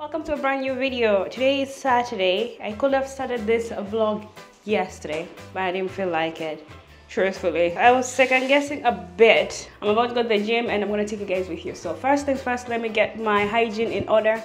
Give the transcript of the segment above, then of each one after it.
Welcome to a brand new video. Today is Saturday. I could have started this vlog yesterday, but I didn't feel like it. Truthfully, I was second guessing a bit. I'm about to go to the gym and I'm gonna take you guys with you. So first things first, let me get my hygiene in order.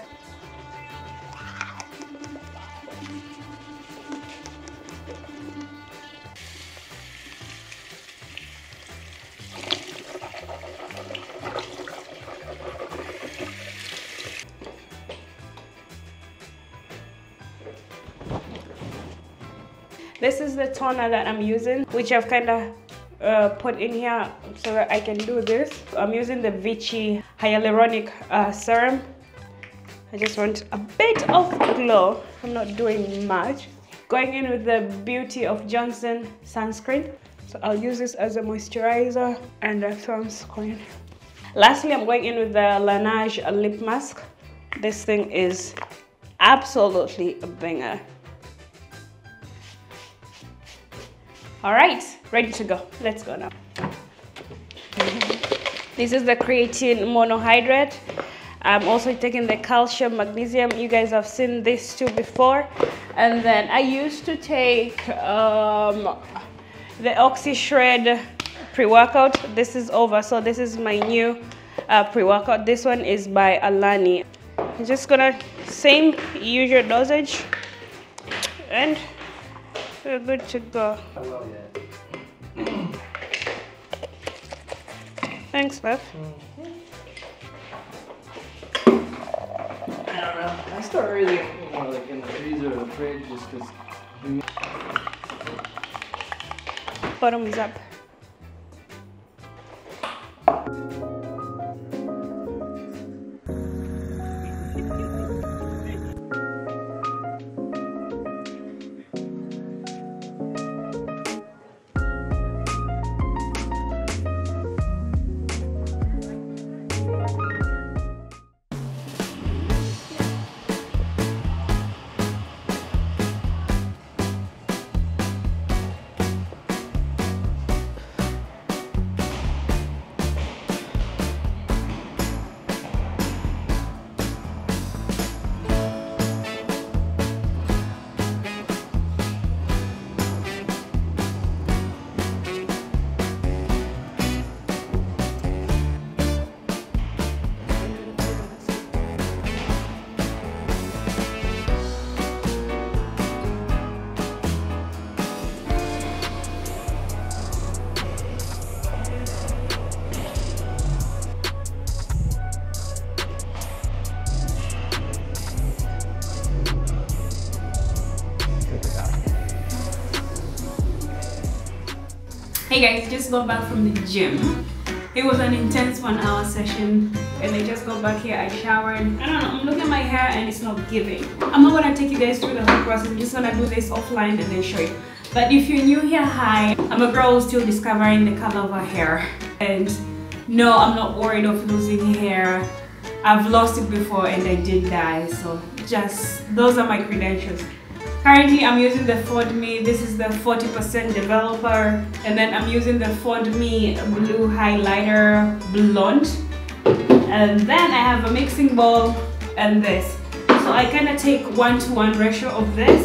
That I'm using, which I've kind of uh, put in here so that I can do this. I'm using the Vichy Hyaluronic uh, Serum. I just want a bit of glow. I'm not doing much. Going in with the Beauty of Joseon sunscreen. So I'll use this as a moisturizer and a sunscreen. Lastly, I'm going in with the Laneige lip mask. This thing is absolutely a banger. All right, ready to go. Let's go now. This is the creatine monohydrate. I'm also taking the calcium magnesium. You guys have seen this too before. And then I used to take um, the Oxy Shred pre-workout. This is over, so this is my new uh, pre-workout. This one is by Alani. I'm just gonna, same usual dosage. And we're good to go. Thanks, Beth. I don't know. I still really more like in the freezer or the fridge just because. Bottom is up. Hey guys, just got back from the gym. It was an intense one hour session and I just got back here, I showered. I don't know, I'm looking at my hair and it's not giving. I'm not gonna take you guys through the whole process, I'm just gonna do this offline and then show you. But if you're new here, hi, I'm a girl still discovering the color of her hair. And no, I'm not worried of losing hair. I've lost it before and I did die, so just, those are my credentials. Currently, I'm using the Ford Me. This is the 40% developer. And then I'm using the Ford Me Blue Highlighter Blonde. And then I have a mixing bowl and this. So I kind of take one-to-one -one ratio of this.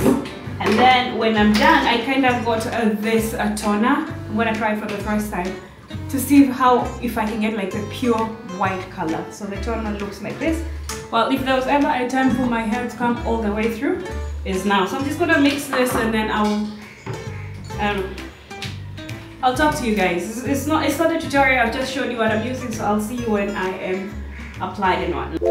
And then when I'm done, I kind of got this toner. I'm gonna try for the first time to see how, if I can get like a pure white color. So the toner looks like this. Well, if there was ever a time for my hair to come all the way through, is now. So I'm just gonna mix this and then I'll um I'll talk to you guys. It's, not it's not a tutorial, I've just shown you what I'm using, so I'll see you when I am applied and whatnot.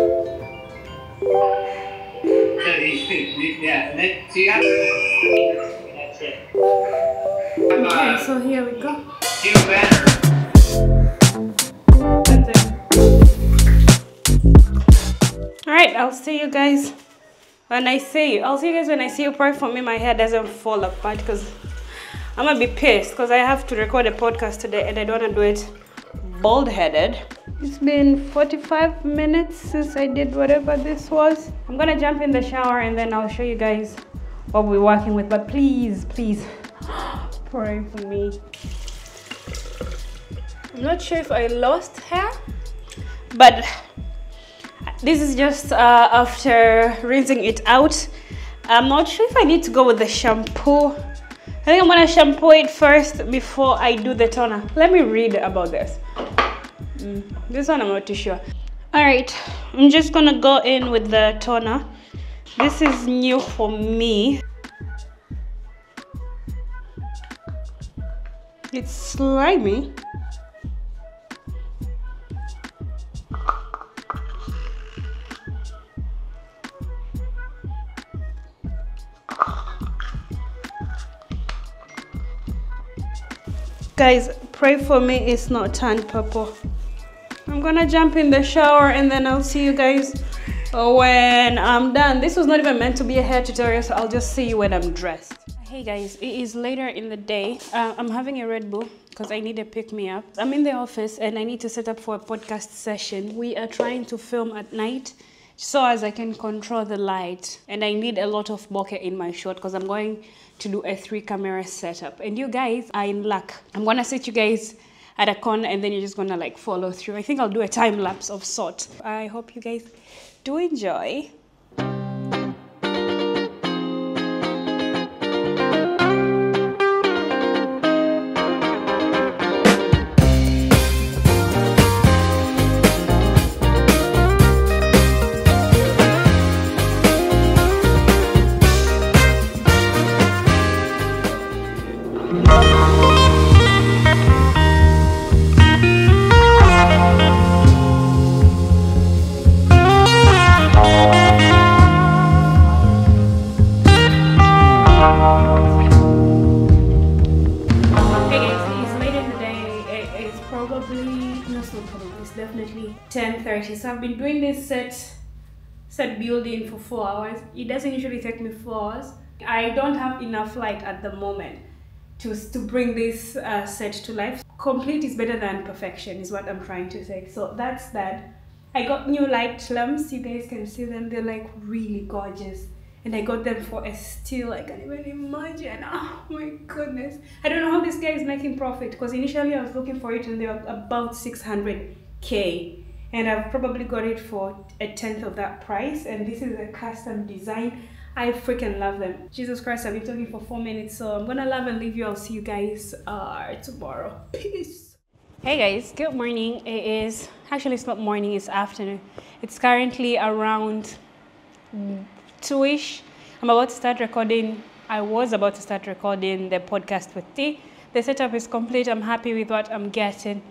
Okay, so here we go. Better. Alright, I'll see you guys when I see you. I'll see you guys when I see you. Pray for me my hair doesn't fall apart because I'm gonna be pissed because I have to record a podcast today and I don't wanna do it bald headed. It's been 45 minutes since I did whatever this was. I'm gonna jump in the shower and then I'll show you guys what we're working with. But please, please pray for me. I'm not sure if I lost hair, but This is just uh, after rinsing it out. I'm not sure if I need to go with the shampoo. I think I'm gonna shampoo it first before I do the toner. Let me read about this. Mm, this one I'm not too sure. All right, I'm just gonna go in with the toner. This is new for me. It's slimy. Guys, pray for me it's not turned purple. I'm gonna jump in the shower and then I'll see you guys when I'm done. This was not even meant to be a hair tutorial, so I'll just see you when I'm dressed. Hey guys, it is later in the day. Uh, I'm having a Red Bull because I need a pick me up. I'm in the office and I need to set up for a podcast session. We are trying to film at night so as I can control the light. And I need a lot of bokeh in my shot because I'm going to do a three camera setup. And you guys are in luck. I'm gonna set you guys at a corner and then you're just gonna like follow through. I think I'll do a time lapse of sort. I hope you guys do enjoy. Four hours. It doesn't usually take me four hours. I don't have enough light at the moment to to bring this uh, set to life. Complete is better than perfection, is what I'm trying to say. So that's that. I got new light lamps. You guys can see them. They're like really gorgeous. And I got them for a steal. I can't even imagine. Oh my goodness. I don't know how this guy is making profit because initially I was looking for it and they were about 600k. And I've probably got it for a tenth of that price. And this is a custom design. I freaking love them. Jesus Christ, I've been talking for four minutes. So I'm gonna love and leave you. I'll see you guys uh, tomorrow. Peace. Hey guys, good morning. It is actually it's not morning, it's afternoon. It's currently around two-ish. I'm about to start recording. I was about to start recording the podcast with T. The setup is complete. I'm happy with what I'm getting.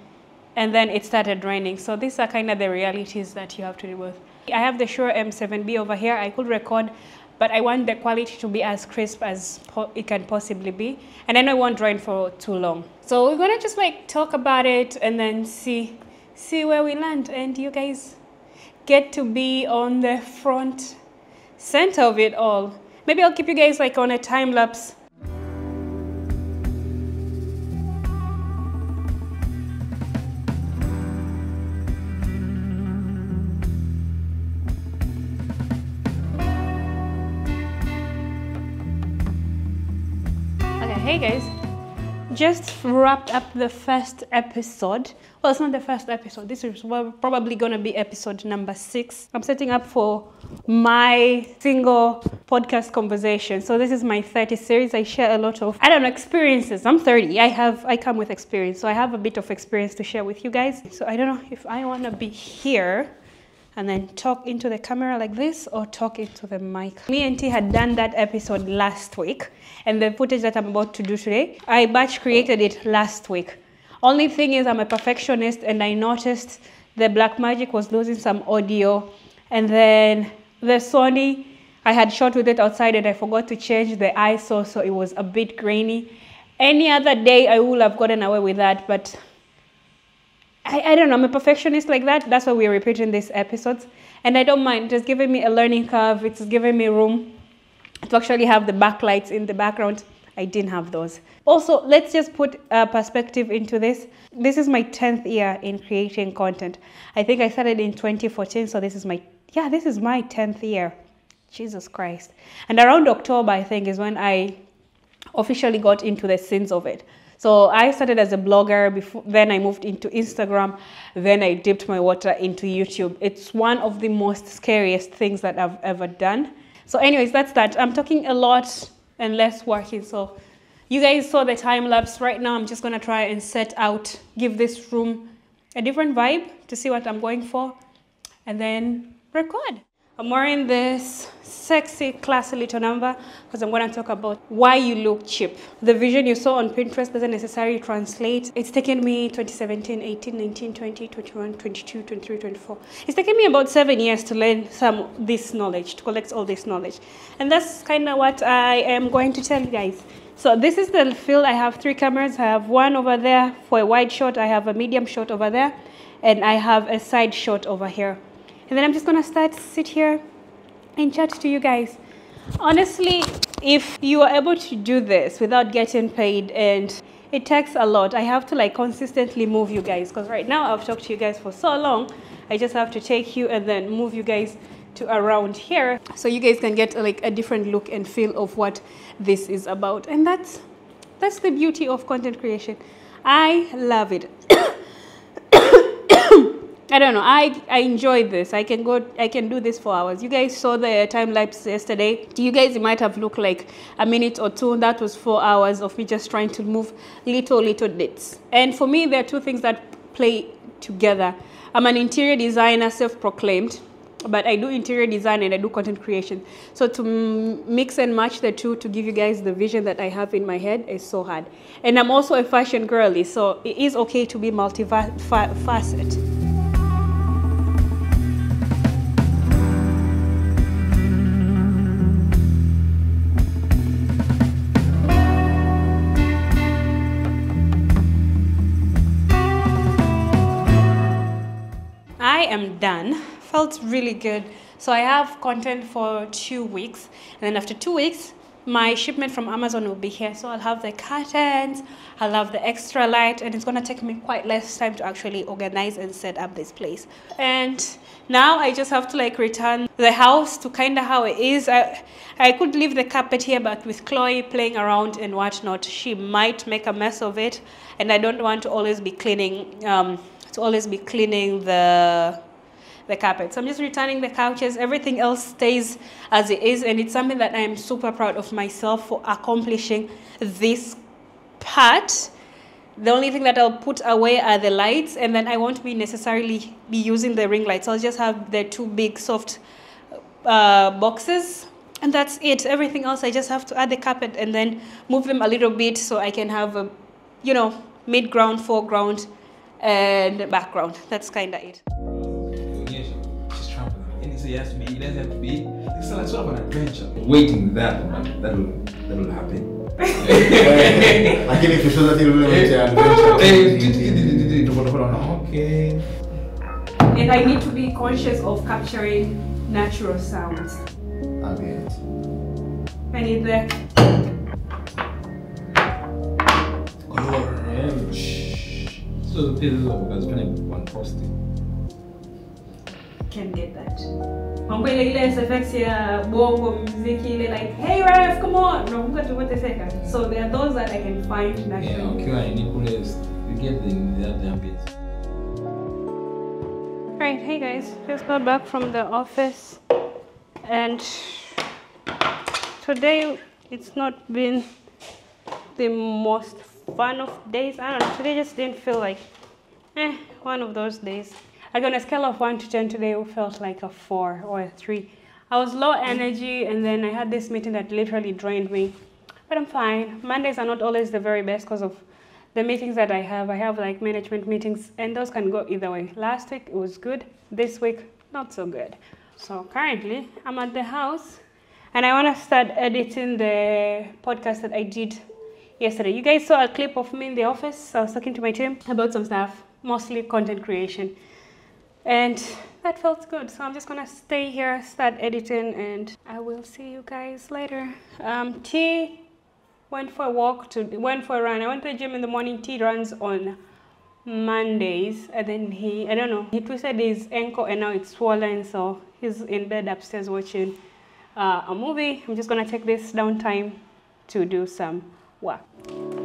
And then it started raining. So these are kind of the realities that you have to deal with. I have the Shure SM7B over here. I could record, but I want the quality to be as crisp as it can possibly be. And then I won't rain for too long. So we're gonna just like talk about it and then see see where we land. And you guys get to be on the front center of it all. Maybe I'll keep you guys like on a time lapse. Hey guys. Just wrapped up the first episode. Well, it's not the first episode. This is probably going to be episode number six. I'm setting up for my single podcast conversation. So this is my 30 series. I share a lot of, I don't know, experiences. I'm 30. I have, I come with experience. So I have a bit of experience to share with you guys. So I don't know if I want to be here and then talk into the camera like this or talk into the mic. Me and T had done that episode last week, and the footage that I'm about to do today, I batch created it last week. Only thing is, I'm a perfectionist, and I noticed the Blackmagic was losing some audio, and then the Sony, I had shot with it outside, and I forgot to change the ISO, so it was a bit grainy. Any other day, I would have gotten away with that, but I, I don't know, I'm a perfectionist like that. That's why we're repeating these episodes. And I don't mind. just giving me a learning curve. It's giving me room to actually have the backlights in the background. I didn't have those. Also, let's just put a perspective into this. This is my 10th year in creating content. I think I started in 2014, so this is my, yeah, this is my 10th year. Jesus Christ. And around October, I think, is when I officially got into the sins of it. So I started as a blogger before then I moved into Instagram, then I dipped my water into YouTube. It's one of the most scariest things that I've ever done. So anyways, that's that. I'm talking a lot and less working. So you guys saw the time lapse right now. I'm just gonna try and set out, give this room a different vibe to see what I'm going for and then record. I'm wearing this sexy, classy little number because I'm going to talk about why you look cheap. The vision you saw on Pinterest doesn't necessarily translate. It's taken me 2017, 18, 19, 20, 21, 22, 23, 24. It's taken me about seven years to learn some this knowledge, to collect all this knowledge. And that's kind of what I am going to tell you guys. So this is the field. I have three cameras. I have one over there for a wide shot. I have a medium shot over there. And I have a side shot over here. And then I'm just gonna start sit here and chat to you guys. Honestly, if you are able to do this without getting paid and it takes a lot, I have to like consistently move you guys because right now I've talked to you guys for so long. I just have to take you and then move you guys to around here so you guys can get like a different look and feel of what this is about. And that's that's the beauty of content creation. I love it. I don't know. I I enjoy this. I can go. I can do this for hours. You guys saw the time lapse yesterday. You guys, might have looked like a minute or two. That was four hours of me just trying to move little little bits. And for me, there are two things that play together. I'm an interior designer, self-proclaimed, but I do interior design and I do content creation. So to mix and match the two to give you guys the vision that I have in my head is so hard. And I'm also a fashion girly, so it is okay to be multifaceted. I am done. Felt really good. So I have content for two weeks. And then after two weeks, my shipment from Amazon will be here. So I'll have the curtains, I'll have the extra light, and it's gonna take me quite less time to actually organize and set up this place. And now I just have to like return the house to kind of how it is. I, I could leave the carpet here, but with Chloe playing around and whatnot, she might make a mess of it. And I don't want to always be cleaning, um, to always be cleaning the the carpet. So I'm just returning the couches. Everything else stays as it is. And it's something that I am super proud of myself for accomplishing this part. The only thing that I'll put away are the lights. And then I won't be necessarily be using the ring lights. I'll just have the two big soft uh, boxes. And that's it. Everything else, I just have to add the carpet and then move them a little bit so I can have a, you know, mid-ground, foreground, and background. That's kind of it. It has to be, it doesn't have to be. It's like sort of an adventure. Waiting that, but that will that will happen. lakini kesho zake yule mtu adventure Okay. And I need to be conscious of capturing natural sounds. ambient I need the So the pieces of guys kind of one posting. can get that. Mambo ile ile SFX ya bongo muziki ile like hey ref come on nakumbuka tulivyoteseka. So there are those that I can find Yeah, naturally. okay, ni kule you get the the, the ambience. Right, hey guys, just got back from the office and today it's not been the most fun of days. I don't know, today just didn't feel like eh, one of those days. Like on a scale of one to ten today it felt like a four or a three. I was low energy and then I had this meeting that literally drained me. But I'm fine. Mondays are not always the very best because of the meetings that I have. I have like management meetings and those can go either way. Last week it was good. This week not so good. So currently I'm at the house and I want to start editing the podcast that I did yesterday. You guys saw a clip of me in the office. I was talking to my team about some stuff, mostly content creation. And that felt good. So I'm just gonna stay here, start editing, and I will see you guys later. Um, T went for a walk to went for a run. I went to the gym in the morning. T runs on Mondays, and then he I don't know he twisted his ankle and now it's swollen. So he's in bed upstairs watching uh, a movie. I'm just gonna take this downtime to do some work.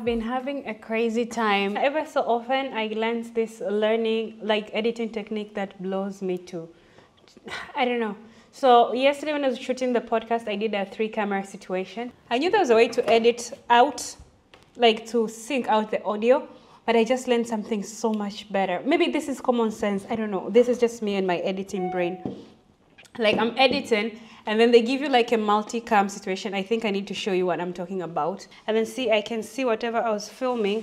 Have been having a crazy time. Ever so often, I learn this learning, like editing technique that blows me to, I don't know. So yesterday when I was shooting the podcast, I did a three camera situation. I knew there was a way to edit out, like to sync out the audio, but I just learned something so much better. Maybe this is common sense. I don't know. This is just me and my editing brain. Like I'm editing and then they give you like a multi-cam situation. I think I need to show you what I'm talking about. And then see, I can see whatever I was filming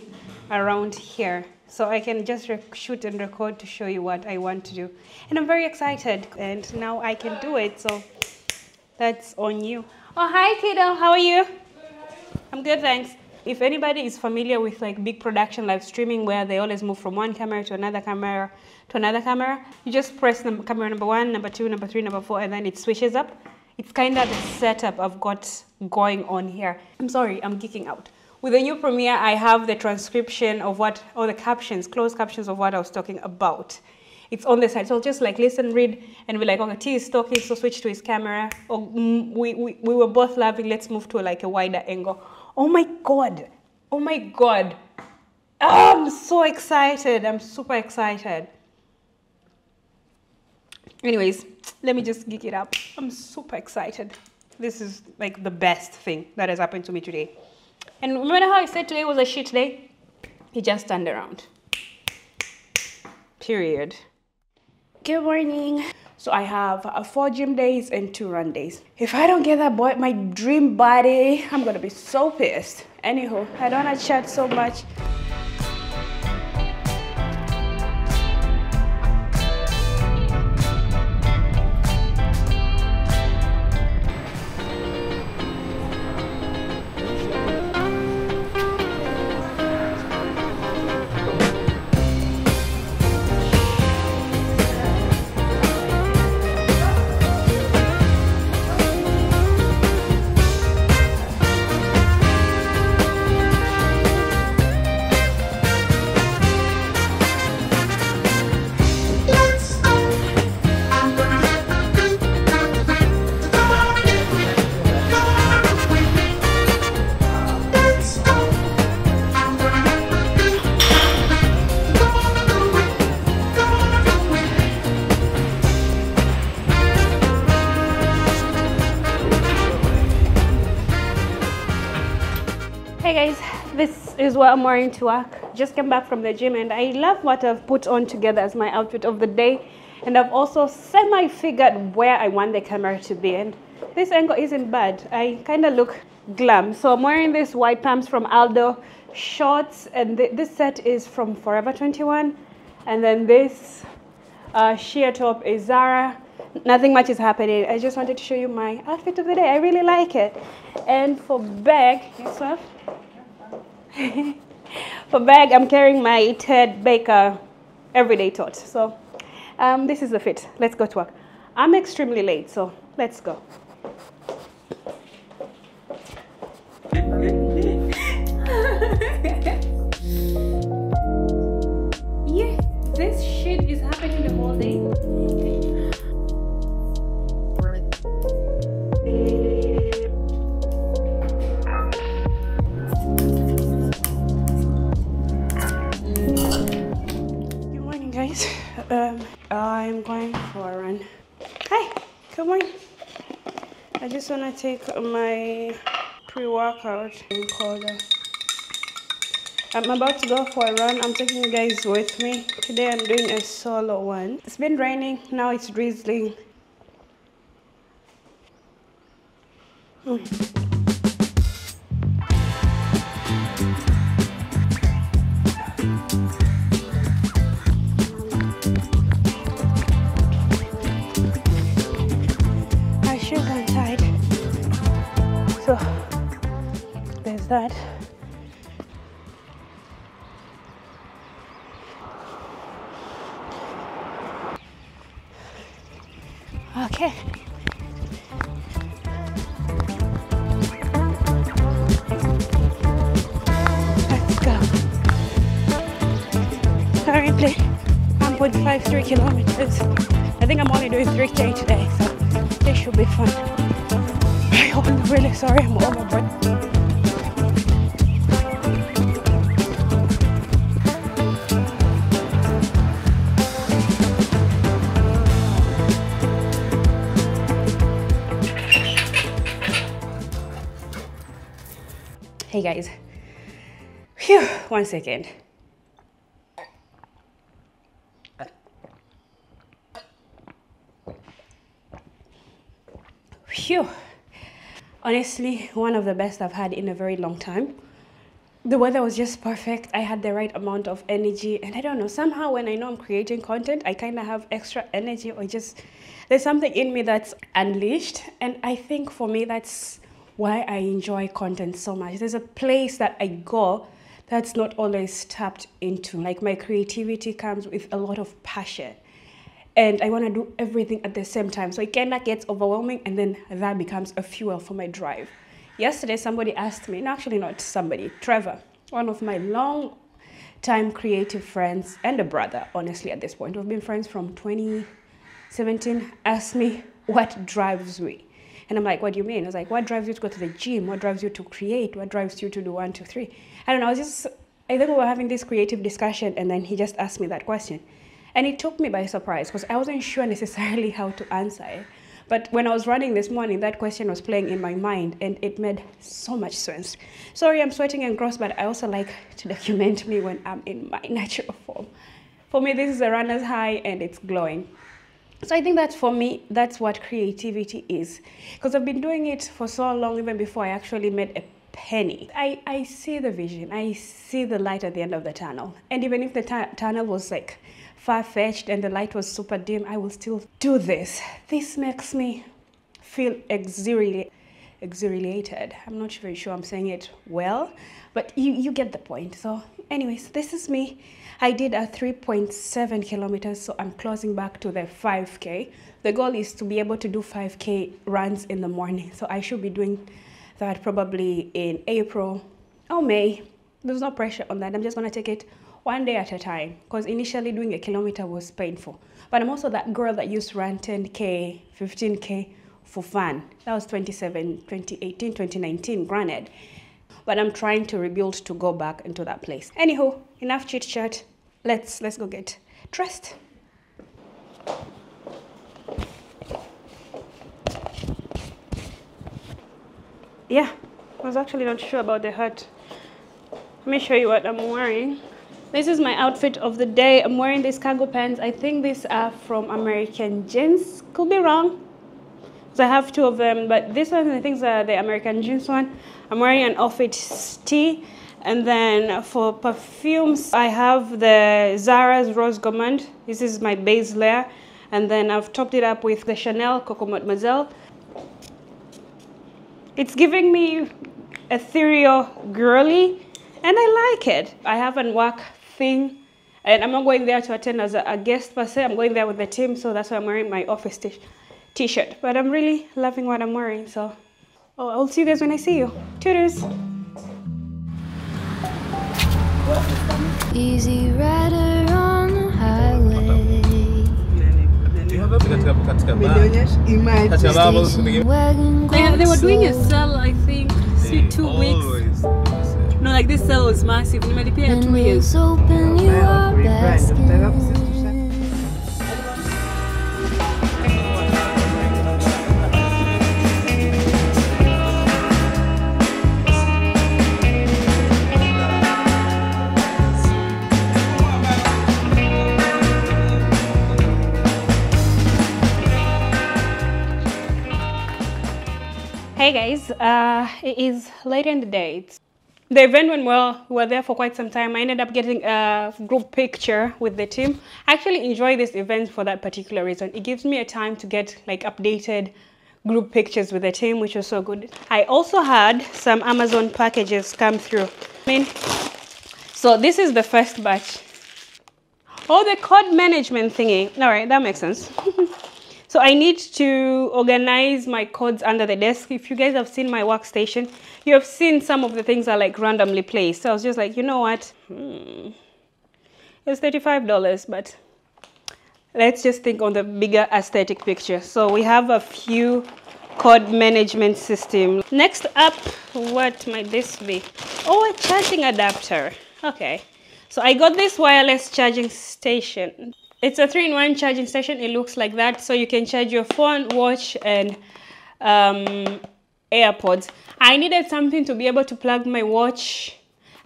around here. So I can just shoot and record to show you what I want to do. And I'm very excited and now I can do it. So that's on you. Oh, hi kiddo, how are you? I'm good, thanks. If anybody is familiar with like big production live streaming where they always move from one camera to another camera to another camera, you just press number, camera number one, number two, number three, number four, and then it switches up. It's kind of the setup I've got going on here. I'm sorry, I'm geeking out. With the new Premiere, I have the transcription of what, or the captions, closed captions of what I was talking about. It's on the side. So I'll just like listen, read, and be like, okay, T is talking, so switch to his camera. Or mm, we, we, we were both laughing, let's move to like a wider angle. Oh my God. Oh my God. Oh, I'm so excited. I'm super excited. Anyways, let me just geek it up. I'm super excited. This is like the best thing that has happened to me today. And remember how I said today was a shit day? He just turned around. Period. Good morning. So I have uh, four gym days and two run days. If I don't get that boy, my dream body, I'm gonna be so pissed. Anywho, I don't wanna chat so much. Is what I'm wearing to work. Just came back from the gym and I love what I've put on together as my outfit of the day. And I've also semi-figured where I want the camera to be. And this angle isn't bad. I kind of look glam. So I'm wearing these white pants from Aldo, shorts, and th this set is from Forever 21. And then this uh, sheer top is Zara. Nothing much is happening. I just wanted to show you my outfit of the day. I really like it. And for bag, yes, love? for bag, I'm carrying my Ted Baker Everyday Tot. So um, this is the fit. Let's go to work. I'm extremely late, so let's go. guys. Um, I'm going for a run. Hi, come on. I just want to take my pre-workout call. I'm about to go for a run. I'm taking you guys with me. Today I'm doing a solo one. It's been raining, now it's drizzling. Hmm. My So there's that. Okay. Let's go. Currently, I'm 1.53 kilometers. I think I'm only doing 3k today, so this should be fun. I'm really sorry, I'm on my breath. Hey guys, phew, one second. Phew. Honestly, one of the best I've had in a very long time. The weather was just perfect. I had the right amount of energy. And I don't know, somehow when I know I'm creating content, I kind of have extra energy or just there's something in me that's unleashed. And I think for me, that's why I enjoy content so much. There's a place that I go that's not always tapped into. Like my creativity comes with a lot of passion and I want to do everything at the same time. So it kind of gets overwhelming, and then that becomes a fuel for my drive. Yesterday, somebody asked me, no, actually, not somebody, Trevor, one of my long time creative friends and a brother, honestly, at this point. We've been friends from 2017, asked me what drives me. And I'm like, what do you mean? I was like, what drives you to go to the gym? What drives you to create? What drives you to do one, two, three? I don't know. I was just, I think we were having this creative discussion, and then he just asked me that question. And it took me by surprise because I wasn't sure necessarily how to answer it. But when I was running this morning, that question was playing in my mind and it made so much sense. Sorry, I'm sweating and gross, but I also like to document me when I'm in my natural form. For me, this is a runner's high and it's glowing. So I think that for me, that's what creativity is. Because I've been doing it for so long, even before I actually made a penny. I, I see the vision, I see the light at the end of the tunnel. And even if the tunnel was like far-fetched and the light was super dim, I will still do this. This makes me feel exhilarate, exhilarated. I'm not very sure I'm saying it well, but you, you get the point. So anyways, this is me. I did a 3.7 kilometers, so I'm closing back to the 5K. The goal is to be able to do 5K runs in the morning. So I should be doing that probably in April or May. There's no pressure on that. I'm just gonna take it one day at a time because initially doing a kilometer was painful. But I'm also that girl that used to run 10K, 15K for fun. That was 27, 2018, 2019, granted. But I'm trying to rebuild to go back into that place. Anywho, enough chit chat. Let's let's go get dressed. Yeah, I was actually not sure about the hat. Let me show you what I'm wearing. This is my outfit of the day. I'm wearing these cargo pants. I think these are from American Jeans. Could be wrong. So I have two of them, but this one I think is uh, the American Jeans one. I'm wearing an Outfit tee. And then for perfumes, I have the Zara's Rose Gourmand. This is my base layer. And then I've topped it up with the Chanel Coco Mademoiselle. It's giving me ethereal girly and I like it. I have a work thing and I'm not going there to attend as a, a, guest per se. I'm going there with the team, so that's why I'm wearing my office t-shirt. But I'm really loving what I'm wearing, so oh, I'll see you guys when I see you. Toodles! Easy rider on the highway. They, they were doing a sell, I think, see, two weeks. No, like this cell was massive. Nimelipia two years. Open your Hey uh, it is late in the day. It's the event went well. We were there for quite some time. I ended up getting a group picture with the team. I actually enjoy this event for that particular reason. It gives me a time to get like updated group pictures with the team, which was so good. I also had some Amazon packages come through. I mean, so this is the first batch. Oh, the code management thingy. All right, that makes sense. So I need to organize my codes under the desk. If you guys have seen my workstation, you have seen some of the things are like randomly placed. So I was just like, you know what? Hmm. It's $35, but let's just think on the bigger aesthetic picture. So we have a few code management system. Next up, what might this be? Oh, a charging adapter. Okay. So I got this wireless charging station. It's a three-in-one charging station. It looks like that. So you can charge your phone, watch, and um, AirPods. I needed something to be able to plug my watch,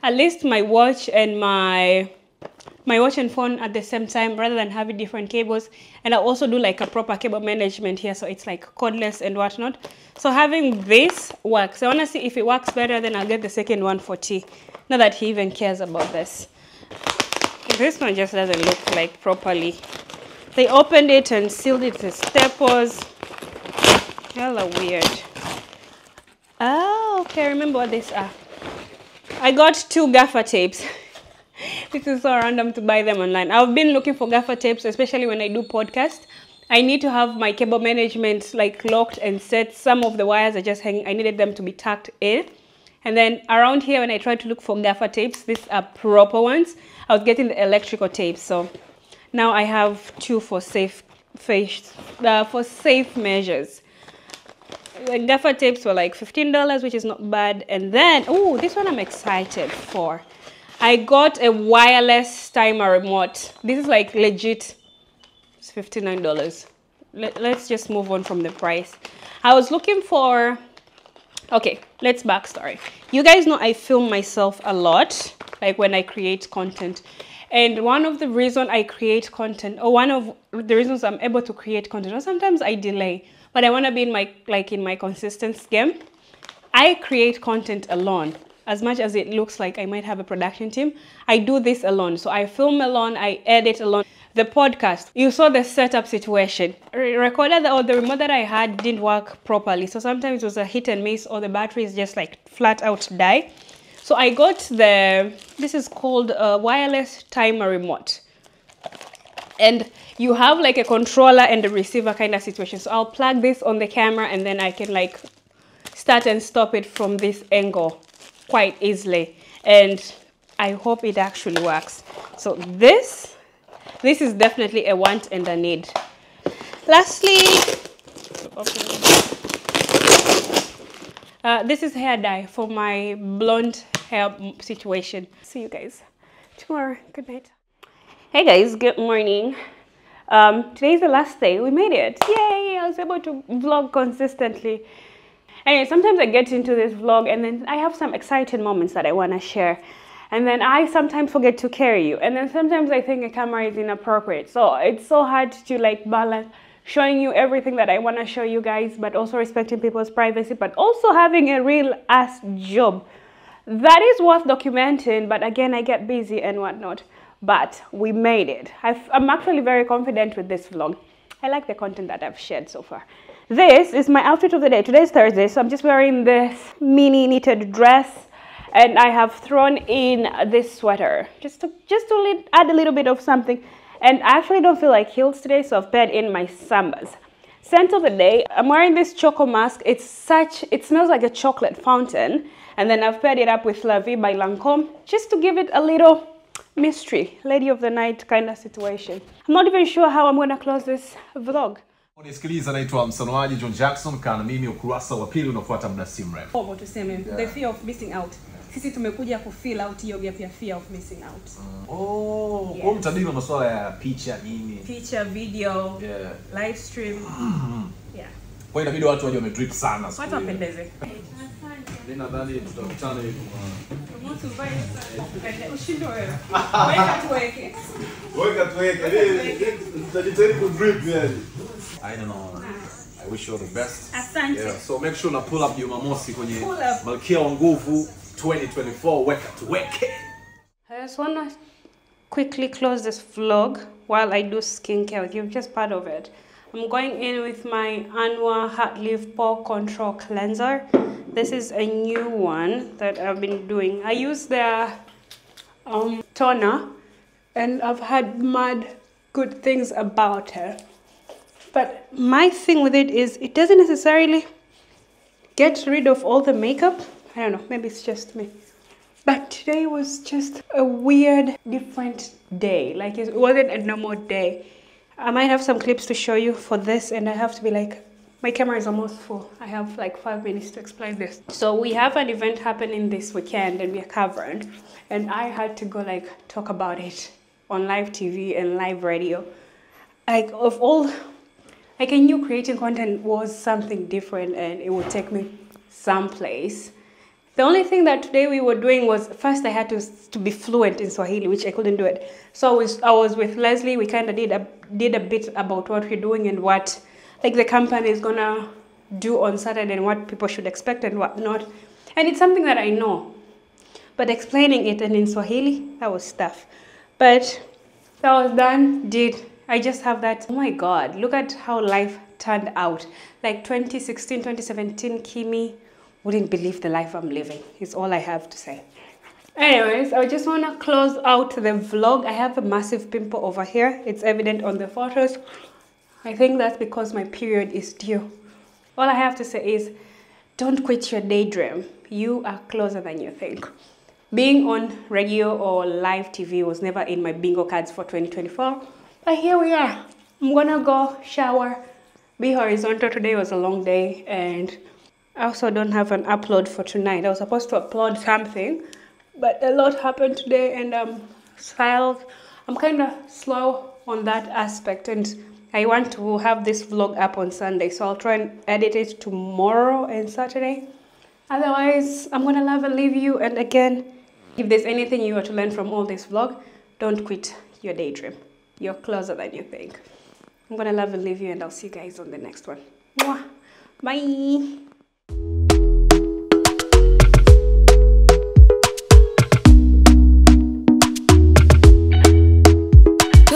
at least my watch and my my watch and phone at the same time rather than having different cables and i also do like a proper cable management here so it's like cordless and whatnot so having this works i want to see if it works better then i'll get the second one for t not that he even cares about this this one just doesn't look like properly they opened it and sealed it with staples hella weird oh okay I remember what these are i got two gaffer tapes this is so random to buy them online. I've been looking for gaffer tapes, especially when I do podcast. I need to have my cable management like locked and set. Some of the wires are just hanging. I needed them to be tucked in. And then around here, when I tried to look for gaffer tapes, these are proper ones. I was getting the electrical tapes. So now I have two for safe face, uh, for safe measures. The gaffer tapes were like $15, which is not bad. And then, oh, this one I'm excited for. I got a wireless timer remote. This is like legit. It's $59. Let, let's just move on from the price. I was looking for... Okay, let's backstory. You guys know I film myself a lot, like when I create content. And one of the reason I create content, or one of the reasons I'm able to create content, or sometimes I delay, but I want to be in my like in my consistent game. I create content alone as much as it looks like I might have a production team, I do this alone. So I film alone, I edit alone. The podcast, you saw the setup situation. Re recorder that, or the remote that I had didn't work properly. So sometimes it was a hit and miss or the batteries just like flat out die. So I got the, this is called a wireless timer remote. And you have like a controller and a receiver kind of situation. So I'll plug this on the camera and then I can like start and stop it from this angle quite easily and I hope it actually works. So this, this is definitely a want and a need. Lastly, uh, this is hair dye for my blonde hair situation. See you guys tomorrow. Good night. Hey guys, good morning. Um, today is the last day. We made it. Yay! I was able to vlog consistently. Anyway, sometimes I get into this vlog and then I have some exciting moments that I want to share. And then I sometimes forget to carry you. And then sometimes I think a camera is inappropriate. So it's so hard to like balance showing you everything that I want to show you guys, but also respecting people's privacy, but also having a real ass job. That is worth documenting, but again, I get busy and whatnot. But we made it. i am actually very confident with this vlog. I like the content that I've shared so far. This is my outfit of the day. Today is Thursday, so I'm just wearing this mini knitted dress and I have thrown in this sweater just to, just to add a little bit of something. And I actually don't feel like heels today, so I've paired in my sambas. Scent of the day, I'm wearing this choco musk. It's such, it smells like a chocolate fountain. And then I've paired it up with La Vie by Lancome just to give it a little mystery, lady of the night kind of situation. I'm not even sure how I'm gonna close this vlog. Unisikiliza, naitwa msanuaji John Jackson, kana mimi ukurasa wa pili unafuata muda si mrefu. Oh, Tuseme the fear of missing out. Sisi tumekuja ku fill out hiyo gap ya fear of missing out. Mm. Oh, kwa yes. mtadili wa masuala ya picha nini? Picha, video, yeah. live stream. Mm -hmm. Yeah. Kwa hiyo inabidi watu waje wamedrip sana. Watu wapendeze. Mimi nadhani tutakutana hivi kwa. Mtu vai Ushindo wewe. Weka tuweke. Weka tuweke. Tutajitahidi ku drip yani. I don't know. I wish you all the best. Asante. Yeah, so make sure na pull up Jumamosi kwenye Malkia wa Nguvu 2024 weka tuweke. I just want to quickly close this vlog while I do skincare with you, just part of it. I'm going in with my Anua Heart Leaf Pore Control Cleanser. This is a new one that I've been doing. I use their um, toner and I've had mad good things about it. But my thing with it is it doesn't necessarily get rid of all the makeup. I don't know, maybe it's just me. But today was just a weird, different day. Like it wasn't a normal day. I might have some clips to show you for this and I have to be like, my camera is almost full. I have like five minutes to explain this. So we have an event happening this weekend and we are covering and I had to go like talk about it on live TV and live radio. Like of all like I knew creating content was something different and it would take me someplace. The only thing that today we were doing was first I had to to be fluent in Swahili, which I couldn't do it. So I was I was with Leslie. We kind of did a did a bit about what we're doing and what like the company is gonna do on Saturday and what people should expect and what not. And it's something that I know, but explaining it and in Swahili that was tough. But that was done. Did I just have that? Oh my God! Look at how life turned out. Like 2016, 2017, Kymmiee wouldn't believe the life I'm living, is all I have to say. Anyways, I just want to close out the vlog. I have a massive pimple over here. It's evident on the photos. I think that's because my period is due. All I have to say is don't quit your daydream. You are closer than you think. Being on radio or live TV was never in my bingo cards for 2024. But here we are. I'm gonna go shower, be horizontal. Today was a long day and I also don't have an upload for tonight. I was supposed to upload something, but a lot happened today and um, so I'm kind of slow on that aspect and I want to have this vlog up on Sunday, so I'll try and edit it tomorrow and Saturday. Otherwise, I'm gonna love and leave you. And again, if there's anything you are to learn from all this vlog, don't quit your daydream. You're closer than you think. I'm gonna love and leave you, and I'll see you guys on the next one. Mwah. Bye.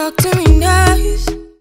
Talk to me.